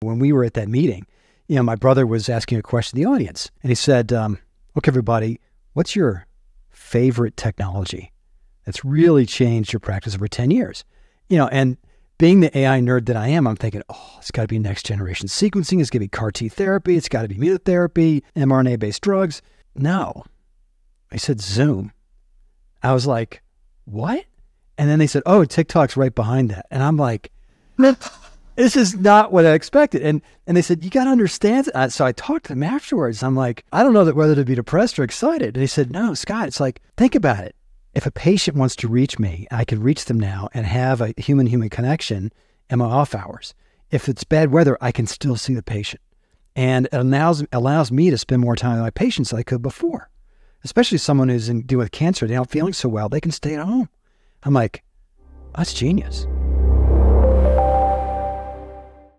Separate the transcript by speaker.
Speaker 1: When we were at that meeting, you know, my brother was asking a question to the audience, and he said, um, "Okay, everybody, what's your favorite technology that's really changed your practice over ten years?" You know, and being the AI nerd that I am, I'm thinking, oh, it's got to be next generation sequencing. It's got to be CAR T therapy. It's got to be immunotherapy, mRNA based drugs. No, I said Zoom. I was like, what? And then they said, oh, TikTok's right behind that. And I'm like, this is not what I expected. And and they said, you got to understand. Uh, so I talked to them afterwards. I'm like, I don't know that whether to be depressed or excited. And they said, no, Scott, it's like, think about it. If a patient wants to reach me, I can reach them now and have a human human connection in my off hours. If it's bad weather, I can still see the patient. And it allows, allows me to spend more time with my patients than I could before especially someone who's in, dealing with cancer, they're not feeling so well, they can stay at home. I'm like, that's genius.